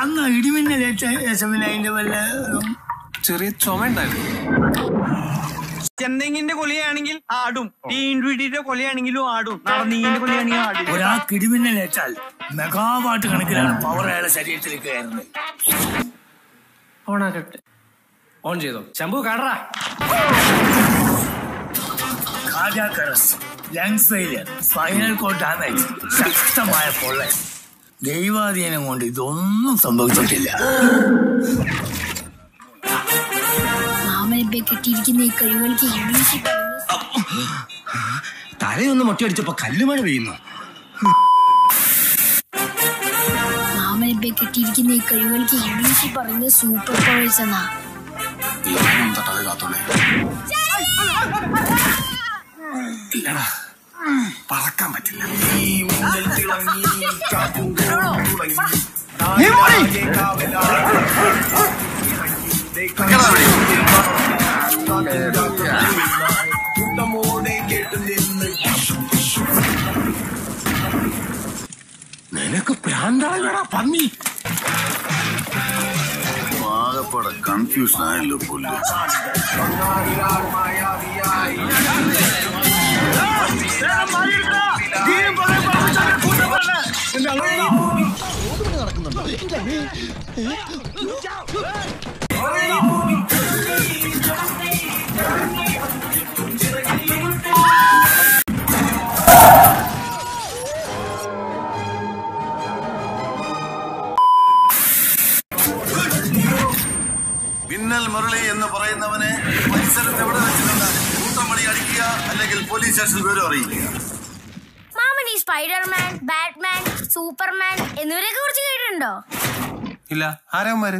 അന്ന് ഇടിമിന്നലേറ്റ യശമിന് അതിന്റെ വല്ല ചെറിയ ചുമ ചെന്തെങ്ങിന്റെ കൊലയാണെങ്കിൽ ആടും. ടീൻഡുടിയുടെ കൊലയാണെങ്കിലും ആടും. നടന്നീന്റെ കൊലയാണെങ്കിൽ ആടും. ഒരാൾക്ക് ഇടിമിന്നലേറ്റാൽ മെഗാവാട്ട് കണക്കിലാണ് പവർ അയാളെ ശരീരത്തിലേക്ക് കയറുന്നത്. ഓണാക്കട്ടെ. ഓൺ ചെയ്തോ. ശംഭു കാണറാ ലങ്സ് ഫെയിലിയർ ഫൈനൽ കോട്ട് ഡാമേജ് damage, ശക്തമായ പൊള്ളൽ. ദൈവാധീനം കൊണ്ട് ഇതൊന്നും സംഭവിച്ചിട്ടില്ല. മാമനെ കെട്ടിയിരിക്കുന്ന ഈ കഴിവുകൾക്ക് ഇംഗ്ലീഷ് തലയൊന്ന് മൊട്ടയടിച്ചപ്പോ കല്ലുമഴ പെയ്യുന്നു. മാമനെ കെട്ടിയിരിക്കുന്ന ഈ കഴിവുകൾക്ക് പറയുന്നത് സൂപ്പർ പവേഴ്സ് എന്നാ. പറക്കാൻ പറ്റില്ല. നിനക്ക് പ്രാന്താളാ പന്നി. ആകപ്പാടെ കൺഫ്യൂഷൻ ആയല്ലോ പുല്ല്. മിന്നൽ മുരളി എന്ന് പറയുന്നവനെ പരിസരത്ത് എവിടെ വെച്ചിട്ടുണ്ടാകും കൂട്ടമണി കൂട്ടം മണി അടിക്കുക അല്ലെങ്കിൽ പോലീസ് സ്റ്റേഷനിൽ വിവരം അറിയിക്കുക. മാമൻ സ്പൈഡർമാൻ ബാറ്റ്മാൻ സൂപ്പർമാൻ എന്നിവരെയൊക്കെ കുറിച്ച് കേട്ടിട്ടുണ്ടോ? ഇല്ല. ആരാമാര്